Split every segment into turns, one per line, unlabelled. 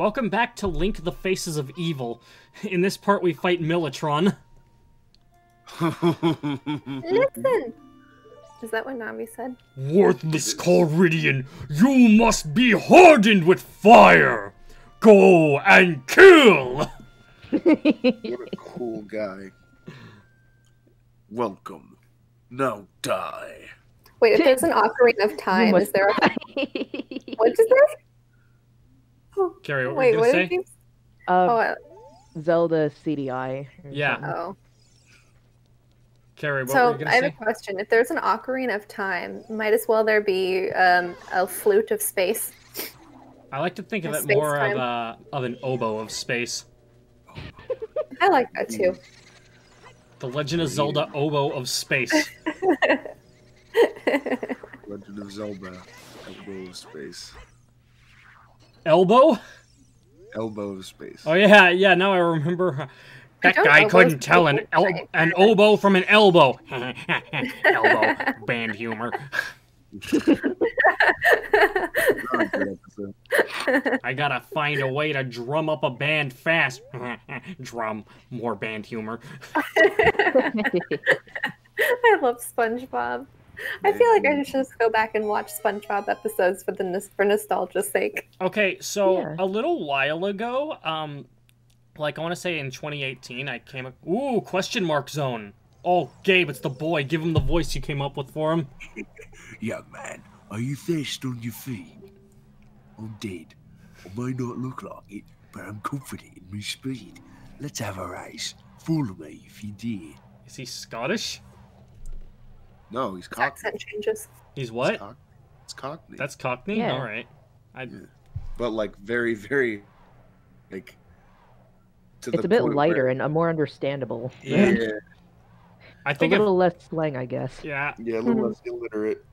Welcome back to Link the Faces of Evil. In this part, we fight Militron.
Listen! Is that what Nami said?
Worthless Coridian, you must be hardened with fire! Go and kill!
What a cool guy. Welcome. Now die.
Wait, if there's an Ocarina of Time, is there a. What is this?
Carrie, what
Wait,
were you gonna
did
say?
you. Oh,
uh,
uh,
Zelda CDI.
Yeah.
something.
oh.
Carrie, what were
So
you gonna
I have
say?
a question. If there's an Ocarina of Time, might as well there be um, a flute of space.
I like to think of
A
it more of a of an oboe of space.
I like that too.
The Legend of Zelda oboe of space.
Legend of Zelda. Elbow of space.
Elbow?
Elbow space.
Oh yeah, yeah. Now I remember. That
don't
guy couldn't tell an el- an oboe from an elbow. elbow band humor.
Not a good episode.
I gotta find a way to drum up a band fast. drum more band humor.
I love SpongeBob. I feel like I should just go back and watch SpongeBob episodes for the for nostalgia's sake.
Okay, so
Yeah.
a little while ago, um, like I want to say in 2018, I came. up... Ooh, question mark zone. Oh, Gabe, it's the boy. Give him the voice you came up with for him.
Young man, are you thirsty on your feet? I'm dead. I may not look like it, but I'm confident in my speed. Let's have a race. Follow me if you dare.
Is he Scottish?
No, he's cockney.
Accent changes.
He's
It's
what?
cock- It's cockney.
That's Cockney.
Yeah.
All right. I
but like very, very like to
It's
the
a bit lighter
where-
and more understandable.
Yeah.
yeah,
I
A
think a
little less slang, I guess.
yeah.
yeah, a little less illiterate.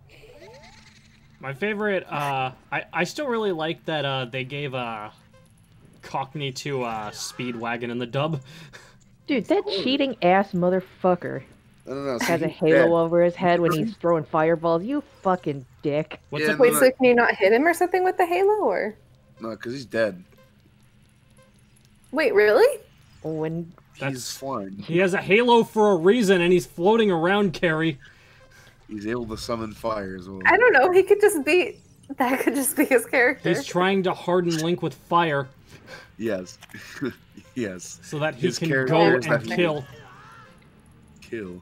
My favorite. Uh, I I still really like that. Uh, they gave uh, Cockney to uh, Speedwagon in the dub.
Dude, that cheating ass motherfucker
I don't know. so
has a halo
dead.
over his head when he's throwing fireballs. You fucking dick.
What's
Yeah,
up?
Wait,
no,
so
no.
can you not hit him or something with the halo? Or
No, because he's dead.
wait, really?
When
He's
That's-
flying.
He has a halo for a reason, and he's floating around, Carrie.
He's able to summon fire as well.
I don't know. He could just be. That could just be his character.
He's trying to harden Link with fire
Yes. yes.
so that he
His
can go and kill.
Kill.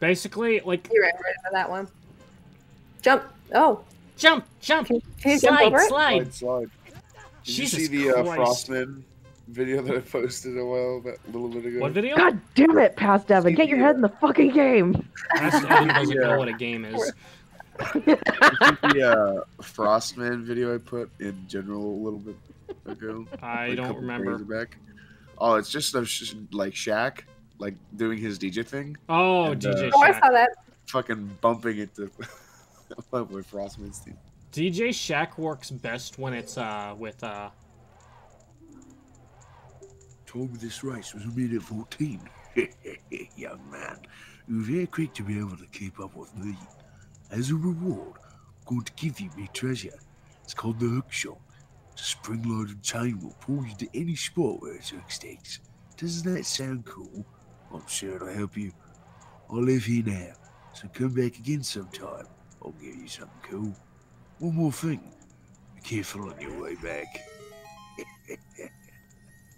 Basically, like
You ran right into that one. Jump. Oh,
jump, jump,
can, can you jump
slide, slide.
Slide, slide. Did
Jesus
you see the uh, Frostman video that I posted a while, that little bit ago?
What video?
God damn it, Past Devin, get your head in the fucking game.
Ask Evan doesn't
Yeah.
know what a game is.
the uh, Frostman video I put in general a little bit ago?
I
like
don't remember.
days Back? Oh, it's just a sh- like Shaq, like doing his DJ thing,
Oh,
And,
DJ
uh,
Oh, I saw that.
fucking bumping it to my boy Frostman's theme.
DJ Shaq works best when it's uh with uh
Told me this race was a minute 14. Young man, you're very quick to be able to keep up with me. As a reward, I'm going to give you my treasure. It's called the hook shot. It's a spring-loaded chain will pull you to any spot where it's hook stakes. Doesn't that sound cool? I'm sure it'll help you. I live here now, so come back again sometime. I'll give you something cool. One more thing. Be careful on your way back.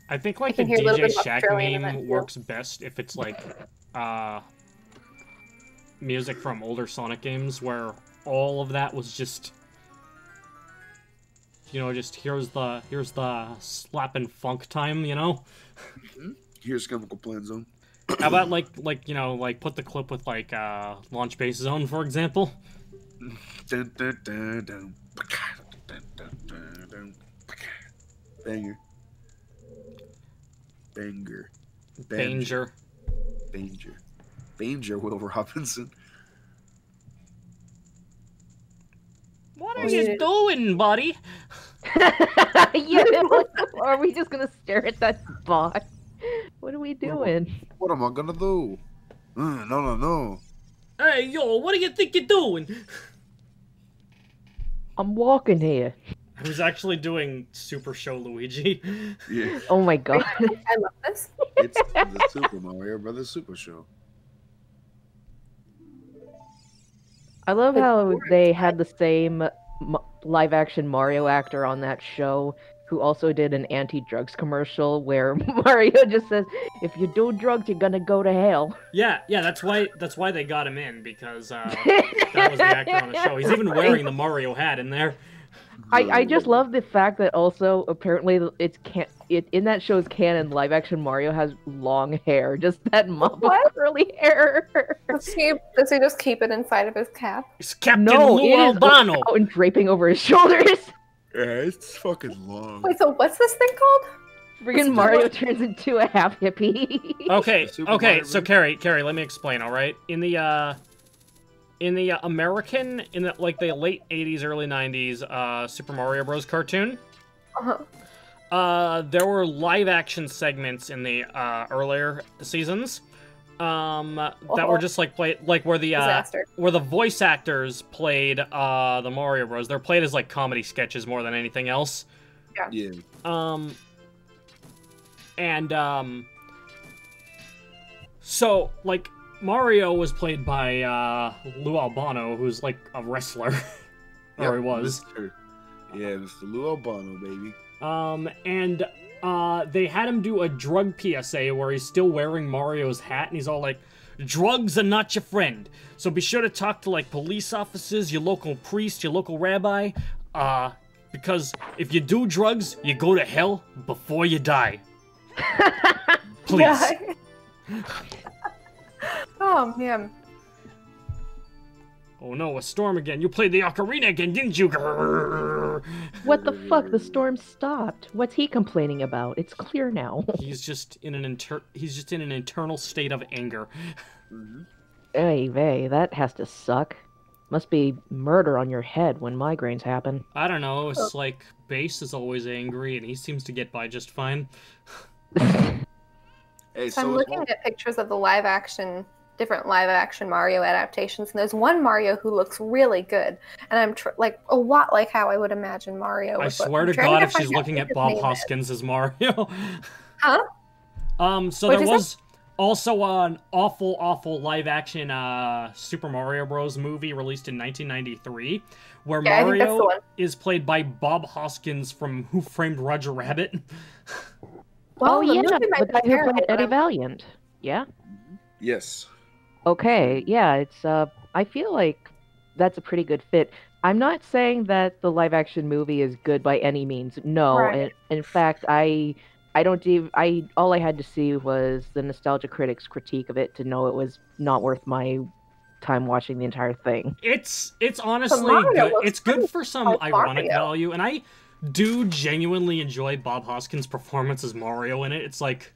I think like the
can hear a little
DJ Shaq
Australian
meme
that, too.
works best if it's like uh music from older Sonic games where all of that was just you know just here's the here's the slapping funk time, you know?
Here's Chemical Plant Zone.
How about like like you know like put the clip with like uh launch base zone for example?
Banger. Banger.
Danger.
Danger. Danger, Will Robinson.
What
Oh,
are you
yeah.
doing, buddy?
yeah, or are we just gonna stare at that spot? What are we doing?
What am I gonna do? Uh, no, no, no.
Hey yo, what do you think you're doing?
I'm walking here.
I was actually doing Super Show Luigi.
Yeah,
Oh my god.
I love this.
it's the Super Mario Brothers Super Show.
I love how they had the same live action Mario actor on that show who also did an anti drugs commercial where Mario just says, If you do drugs, you're gonna go to hell.
Yeah, yeah, that's why that's why they got him in because uh, that was the actor on the show. He's even wearing the Mario hat in there.
I, I just love the fact that also apparently it's can it in that show's canon live action Mario has long hair, just that mop of
What?
curly hair.
Does he, does he just keep it inside of his cap?
It's Captain
No,
Lou
it is
Albano.
out and draping over his shoulders.
Yeah, it's fucking long.
Wait, so what's this thing called?
Friggin' Mario turns into a half hippie.
Okay,
Super
okay.
Mario
So
Bros.
Carrie, Carrie, let me explain. All right, in the uh, in the uh, American, in the like the late '80s, early '90s, uh, Super Mario Bros. cartoon,
Uh-huh.
uh, there were live action segments in the uh, earlier seasons, um, that were
Uh-huh.
just like play like where the uh,
Disaster.
where the voice actors played uh the Mario Bros. They're played as like comedy sketches more than anything else.
Yeah,
Um, and um, so like Mario was played by uh Lou Albano, who's like a wrestler, or
Yep,
he was.
Mr. Yeah, Mr. Lou Albano, baby.
Um, and uh, they had him do a drug PSA where he's still wearing Mario's hat, and he's all like, "Drugs are not your friend. So be sure to talk to like police officers, your local priest, your local rabbi, uh, because if you do drugs, you go to hell before you die. Please."
Oh man.
Oh no, a storm again. You played the ocarina again, didn't you? Grrr.
what the fuck? The storm stopped. What's he complaining about? It's clear now.
He's just in an inter- he's just in an internal state of anger.
Hey, vey, that has to suck. Must be murder on your head when migraines happen.
I don't know, it's like Base is always angry and he seems to get by just fine.
Hey,
So
so
I'm
is
looking at pictures of the live action, different live action Mario adaptations, and there's one Mario who looks really good, and I'm tr- like a lot like how I would imagine Mario.
I
would look.
swear
I'm
to God, if
find
she's looking at Bob
name is.
Hoskins as Mario.
Huh?
Um, so
What'd
there
you say?
was also an awful, awful live action uh, Super Mario Bros. movie released in 1993, where
Yeah, I think that's the
Mario is played by Bob Hoskins from Who Framed Roger Rabbit.
Well,
oh
the
yeah,
movie
the guy who played Eddie Valiant. Yeah.
yes.
Okay, yeah, it's uh I feel like that's a pretty good fit. I'm not saying that the live action movie is good by any means. No,
Right.
in, in fact, I I don't even I all I had to see was the nostalgia critics critique of it to know it was not worth my time watching the entire thing.
It's it's honestly
Mario
good.
looks
It's good for some
like
ironic
Mario.
value, and I do genuinely enjoy Bob Hoskins' performance as Mario in it. It's like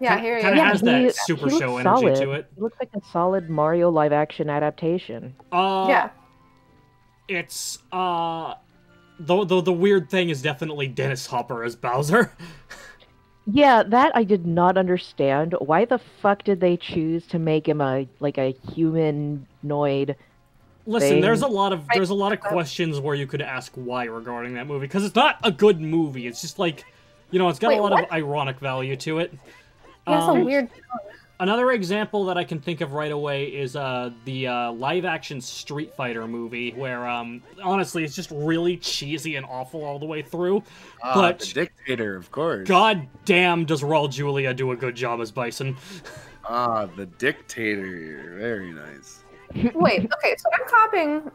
Yeah,
Kin-
here he
kinda
is.
has that
he-
Super
he looks
Show energy to it.
It looks like a solid Mario live action adaptation.
uh
yeah.
it's uh the, the the weird thing is definitely Dennis Hopper as Bowser.
Yeah, that I did not understand. Why the fuck did they choose to make him a like a humanoid?
Listen, there's a lot of there's a lot of questions where you could ask why regarding that movie because it's not a good movie. It's just like, you know, it's got
Wait,
a lot
what?
of ironic value to it.
He has
Um,
a weird.
Another example that I can think of right away is uh, the uh, live-action Street Fighter movie, where um, honestly it's just really cheesy and awful all the way through.
Ah,
But-
the dictator, of course.
God damn, does Raul Julia do a good job as Bison?
Ah, the dictator. Very nice.
Wait, okay, so I'm copying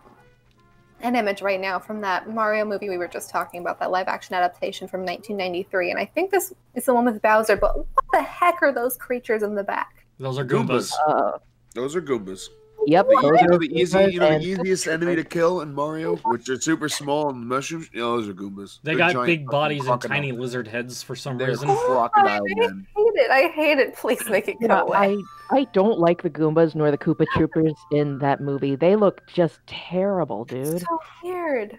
an image right now from that Mario movie we were just talking about, that live action adaptation from 1993, and I think this is the one with Bowser, but what the heck are those creatures in the back?
Those are
Goombas.
Goombas.
Uh,
Those are Goombas.
yep,
The,
those
you know
are
the easy, you know the easiest enemy to kill in Mario, which are super small and mushrooms. You know, those are Goombas.
They
They're
got
giant
big bodies and tiny
men.
lizard heads for some
They're
reason.
crocodile
I
men.
hate it. I hate it. Please make it go away.
I I don't like the Goombas nor the Koopa Troopers in that movie. They look just terrible, dude.
So weird.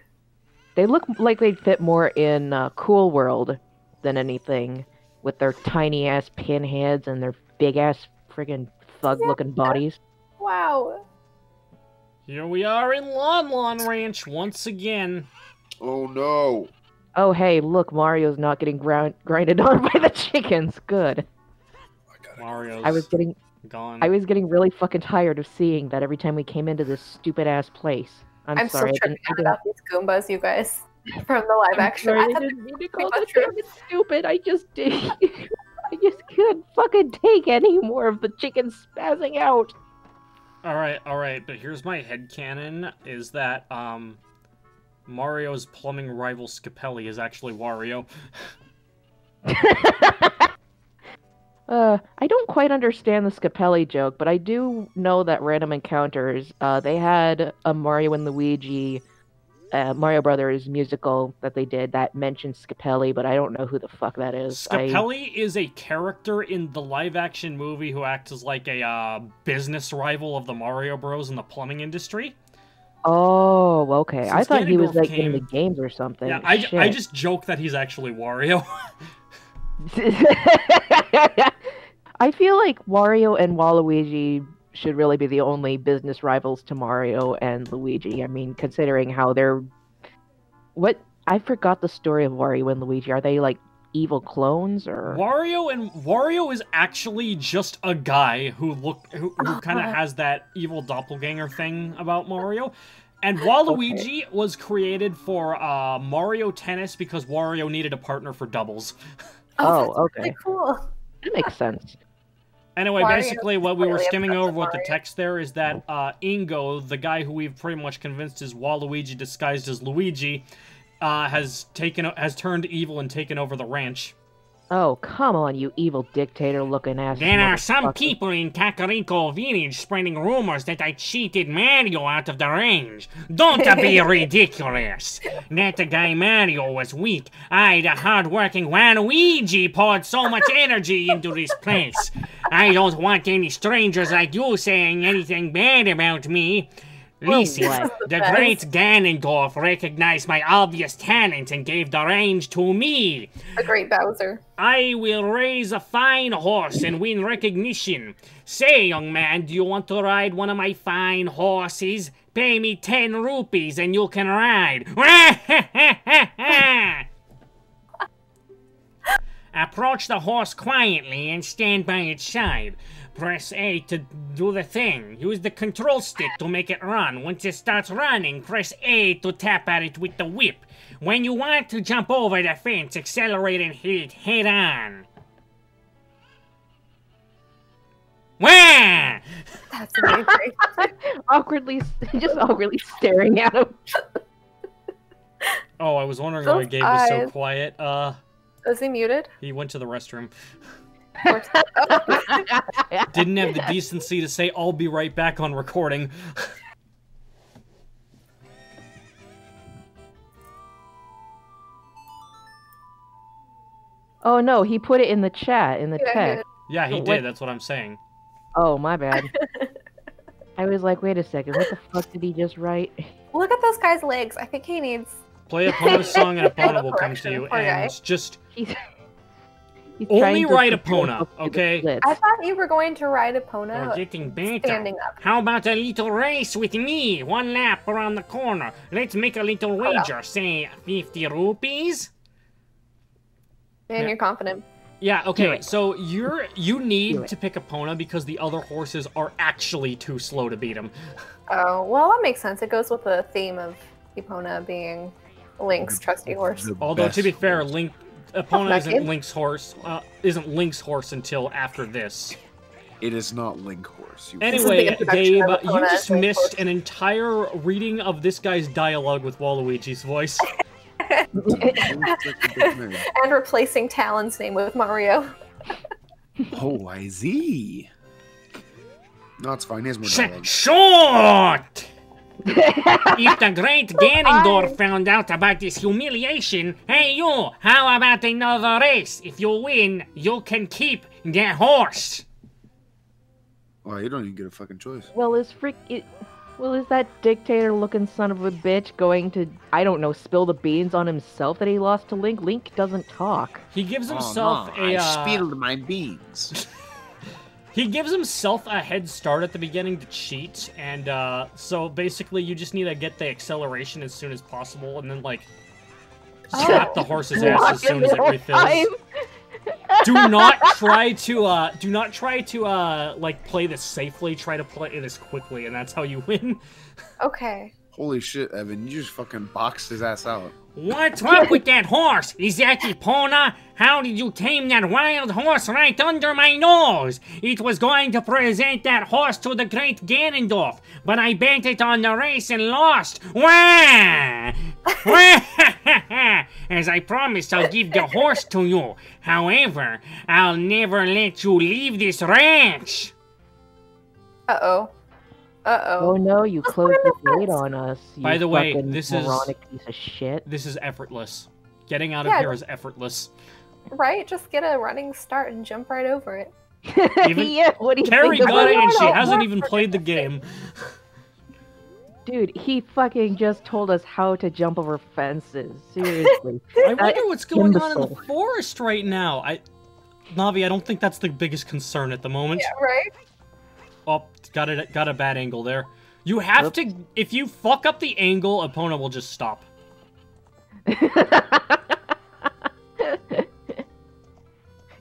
They look like they'd fit more in uh, Cool World than anything, with their tiny ass pinheads and their big ass friggin' thug looking bodies.
Wow.
Here we are in Lon Lon Ranch once again.
Oh no!
Oh, hey, look, Mario's not getting ground grinded on by the chickens. Good.
I gotta.
Mario's
I was getting
gone.
I was getting really fucking tired of seeing that every time we came into this stupid ass place. I'm,
I'm,
sorry.
still
I didn't,
tripping out about these Goombas, you guys, from the live
I'm
action.
sorry,
I
I didn't mean to call
was
the
true.
stupid. I just did. I just couldn't fucking take any more of the chickens spazzing out.
All right, all right, but here's my headcanon is that um Mario's plumbing rival Scapelli is actually Wario.
Uh, I don't quite understand the Scapelli joke, but I do know that Random Encounters, uh, they had a Mario and Luigi, uh, Mario Brothers musical that they did that mentioned Scapelli, but I don't know who the fuck that is. I-
Scapelli is a character in the live action movie who acts as like a uh, business rival of the Mario Bros in the plumbing industry.
Oh, okay. I
Since
thought he was like
came-
in the games or something.
Yeah, I,
Shit.
I just joke that he's actually Wario.
I feel like Wario and Waluigi should really be the only business rivals to Mario and Luigi. I mean, considering how they're what I forgot the story of Wario and Luigi. Are they like evil clones or
Wario and Wario is actually just a guy who look who, who kind of has that evil doppelganger thing about Mario. And Waluigi was created for uh, Mario Tennis because Wario needed a partner for doubles.
Oh,
that's
okay.
Really cool.
That makes sense.
Anyway,
Wario
basically, what we were skimming over
with
with the text there is that uh, Ingo, the guy who we've pretty much convinced is Waluigi disguised as Luigi, uh, has taken has turned evil and taken over the ranch.
Oh, come on, you evil dictator looking ass.
There are some people in Kakariko Village spreading rumors that I cheated Mario out of the range. Don't be ridiculous. That guy Mario was weak. I, the hard-working Waluigi, poured so much energy into this place. I don't want any strangers like you saying anything bad about me. Listen, the great Ganondorf recognized my obvious talent and gave the range to me.
A great Bowser.
I will raise a fine horse and win recognition. Say, young man, do you want to ride one of my fine horses? Pay me ten rupees and you can ride. Approach the horse quietly and stand by its side. Press A to do the thing. Use the control stick to make it run. Once it starts running, press A to tap at it with the whip. When you want to jump over the fence, accelerate and hit it head on. Wah!
That's amazing.
awkwardly, just awkwardly staring at him.
Oh, I was wondering why
Those
Gabe was so quiet. Uh,
Is he muted?
he went to the restroom. Didn't have the decency to say, "I'll be right back" on recording.
Oh no, he put it in the chat in the
Yeah,
text.
Yeah, he
What-
did. That's what I'm saying.
Oh my bad. I was like, wait a second, what the fuck did he just write?
Look at those guy's legs. I think he needs.
Play a Epona's song and a
Auto
will come to you,
poor guy.
and eh? just
He's, he's
Only
trying to
write
control
Epona,
both of the
okay?
I thought you were going to ride
You're
Epona
getting better.
standing up.
How about a little race with me? One lap around the corner. Let's make a little wager. Say 50 rupees?
And
Yeah.
you're confident.
yeah. Okay, so you're you need to pick Epona because the other horses are actually too slow to beat him.
Oh, well, that makes sense. It goes with the theme of Epona being Link's trusty horse.
The
Although to be fair,
horse.
Link Epona
that
isn't
kid.
Link's horse. Uh, isn't Link's horse until after this.
It is not Link Horse. You
This is the
Anyway,
introduction
Gabe, you just
as
missed
horse.
an entire reading of this guy's dialogue with Waluigi's voice.
Link's like a big man.
and replacing Talon's name with Mario.
Oh, I see. No, it's fine. He has more dialogue.
short! If the great Ganondorf found out about this humiliation, hey you, how about another race? If you win, you can keep the horse.
Oh, you don't even get a fucking choice.
well, is freak it, well, is that dictator-looking son of a bitch going to, I don't know, spill the beans on himself that he lost to Link? Link doesn't talk.
He
Oh,
gives himself a uh,
my beans.
he gives himself a head start at the beginning to cheat, and uh, so basically you just need to get the acceleration as soon as possible, and then like slap the horse's ass as soon
in
as
the
it refills.
time.
do not try to uh do not try to uh like play this safely try to play this quickly and that's how you win
Okay.
Holy shit, Evan! You just fucking boxed his ass out.
What's up with that horse? Is that Epona? How did you tame that wild horse right under my nose? It was going to present that horse to the great Ganondorf, but I bet it on the race and lost. Wah! Wah! As I promised, I'll give the horse to you. However, I'll never let you leave this ranch.
Uh oh. Uh
Oh
oh.
no, you
Let's
closed the gate on us. You
By the way, this is-
piece of shit.
this is effortless getting out of
Yeah,
here is effortless
Right? Just get a running start and jump right over it.
Even-
yeah, what do you
carrie
think?
got it and she hasn't even played the game
Dude, he fucking just told us how to jump over fences. Seriously.
i wonder what's going on in the forest right now i navi i don't think that's the biggest concern at the moment
Yeah, right?
Oh, got it. Got a bad angle there. You have to. If you fuck up the angle, Epona will just stop.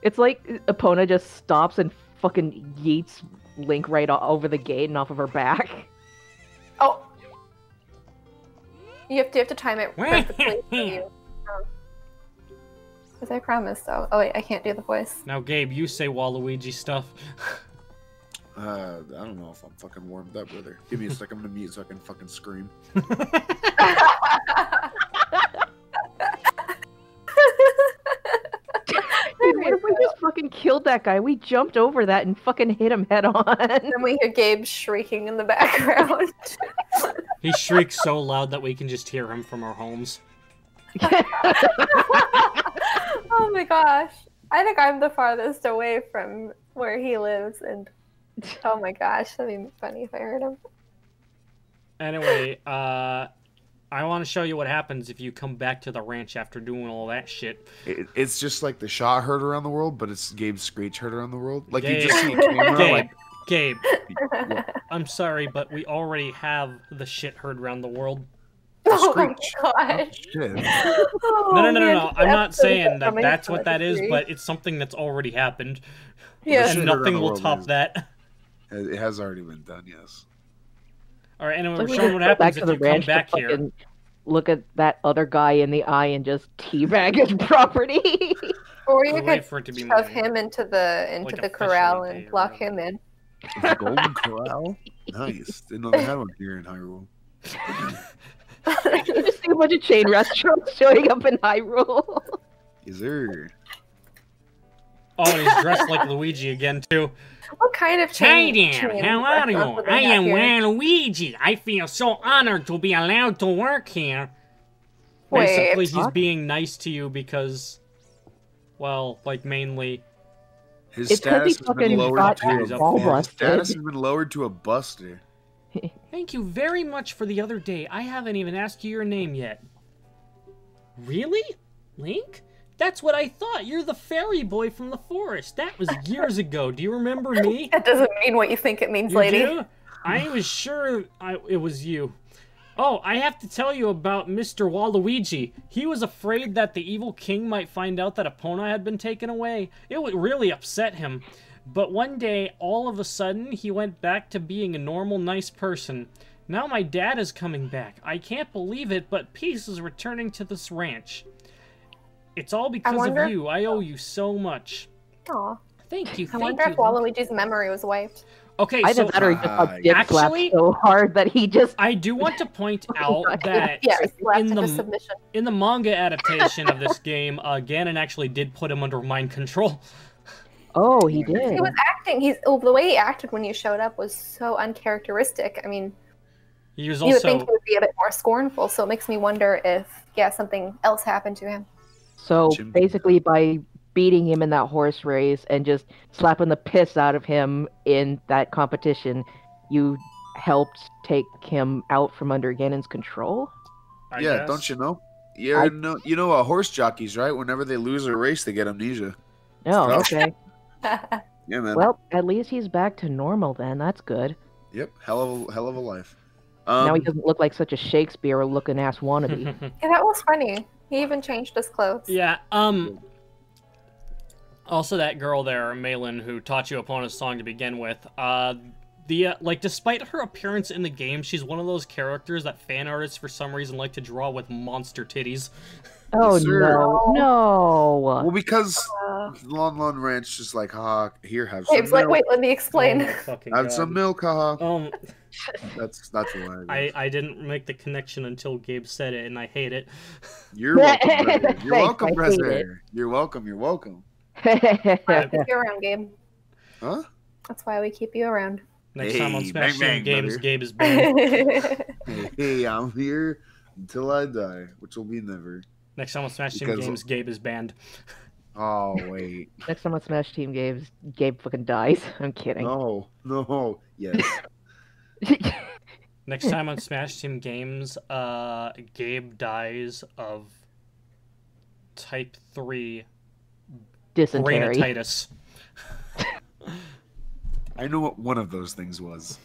it's like Epona just stops and fucking yeets Link right over the gate and off of her back.
Oh. You have to, you have to time it perfectly for you. Um, As I promised, though. Oh, wait, I can't do the voice.
Now, Gabe, you say Waluigi stuff.
Uh, I don't know if I'm fucking warmed up, brother. Give me a second. I'm gonna mute so I can fucking scream.
Dude, what if we just fucking killed that guy? We jumped over that and fucking hit him head on.
then we hear Gabe shrieking in the background.
he shrieks so loud that we can just hear him from our homes.
oh my gosh. I think I'm the farthest away from where he lives, and oh my gosh, that'd be funny if I heard him.
Anyway, uh, I want to show you what happens if you come back to the ranch after doing all that shit.
It, it's just like the shot heard around the world, but it's Gabe's screech heard around the world. Like you just see a camera,
Gabe,
like
Gabe, I'm sorry, but we already have the shit heard around the world.
Oh my
screech.
gosh.
shit.
Oh,
No, no, no, no,
man,
no.
this
I'm not saying that that's what that is, but it's something that's already happened,
yeah.
and nothing will top
is-
that.
It has already been done. Yes.
All right, anyway,
It's
we're
we
showing what happens
back
if
to the
you come
ranch
back
to
here.
fucking look at that other guy in the eye and just teabag his property.
Or you
We
could
for it to be
shove
mine.
him into the into
Like
the corral and
or
lock him in.
The Golden Corral. Nice. Didn't know they had one here in Hyrule.
you just see a bunch of chain restaurants showing up in Hyrule.
Is there?
Oh, and he's dressed like Luigi again too.
What kind of
Hey there,
chain
how are you?
restaurants do they
I am
here?
Waluigi. I feel so honored to be allowed to work here.
Wait,
Basically, he's
fuck?
being nice to you because, well, like mainly.
His
It's 'cause he
status has been lowered to a
ball
his status has been lowered to a buster.
Thank you very much for the other day. I haven't even asked you your name yet. Really? Link? That's what I thought. You're the fairy boy from the forest. That was years ago. Do you remember me?
That doesn't mean what you think it means,
You
lady.
do? I was sure I, it was you. Oh, I have to tell you about Mr. Waluigi. He was afraid that the evil king might find out that Epona had been taken away. It would really upset him. But one day, all of a sudden, he went back to being a normal, nice person. Now my dad is coming back. I can't believe it, but peace is returning to this ranch. It's all because
wonder-
of you. I owe you so much.
Aw.
Thank you.
I
Thank
wonder
you.
if Waluigi's memory was wiped.
Okay,
Either
so
that or he just
uh,
got dick
actually-
so hard that he just
I do want to point out that
Yeah,
in the in the manga adaptation of this game, uh, Ganon actually did put him under mind control.
Oh, he did.
He was acting. He's oh, the way he acted when you showed up was so uncharacteristic. I mean,
He was also.
you would think he would be a bit more scornful. So it makes me wonder if yeah something else happened to him.
So
Jim-
basically, by beating him in that horse race and just slapping the piss out of him in that competition, you helped take him out from under Ganon's control.
I
yeah,
guess.
don't you know? You
I-
know, you know, uh, horse jockeys, right? Whenever they lose a race, they get amnesia.
Oh,
Oh.
okay.
Yeah, man.
well, at least he's back to normal then. That's good.
yep, hell of a hell of a life. Um,
now he doesn't look like such a Shakespeare-looking ass wannabe.
Yeah, that was funny. He even changed his clothes.
Yeah. Um. Also, that girl there, Malon, who taught you Epona's song to begin with. Uh, the uh, like, despite her appearance in the game, she's one of those characters that fan artists for some reason like to draw with monster titties.
Oh
sir.
no, no.
Well, because
Uh,
Lon Lon Ranch just like, haha, here, have some
Gabe's like,
milk.
wait, let me
Oh
explain.
my fucking
have
God.
some milk, haha.
Um,
That's that's why.
I I didn't make the connection until Gabe said it, and I hate it.
You're welcome, brother. You're welcome,
I
brother. You're welcome. You're welcome.
Why keep you around, Gabe.
Huh?
That's why we keep you around.
Next time on Smash
bang,
Team
bang,
Games,
brother.
Gabe is banned.
Hey, hey, I'm here until I die, which will be never.
Next time on Smash Team
Because-
Games, Gabe is banned.
Oh wait,
Next time on Smash Team Games, Gabe fucking dies. I'm kidding.
no, no, yes.
Next time on Smash Team Games, uh, Gabe dies of Type Three
Dysentery.
brainitis.
I know what one of those things was.